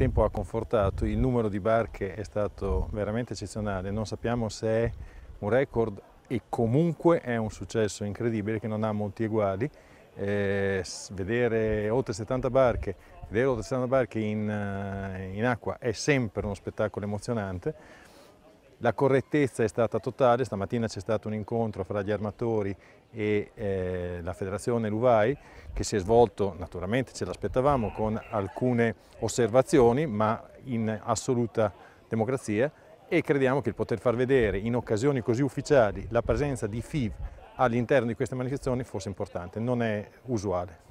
tempo ha confortato, il numero di barche è stato veramente eccezionale, non sappiamo se è un record e comunque è un successo incredibile che non ha molti eguali. Eh, vedere oltre 70 barche, vedere oltre 70 barche in, eh, in acqua è sempre uno spettacolo emozionante. La correttezza è stata totale, stamattina c'è stato un incontro fra gli armatori e eh, la federazione Luvai che si è svolto, naturalmente ce l'aspettavamo, con alcune osservazioni ma in assoluta democrazia e crediamo che il poter far vedere in occasioni così ufficiali la presenza di FIV all'interno di queste manifestazioni fosse importante, non è usuale.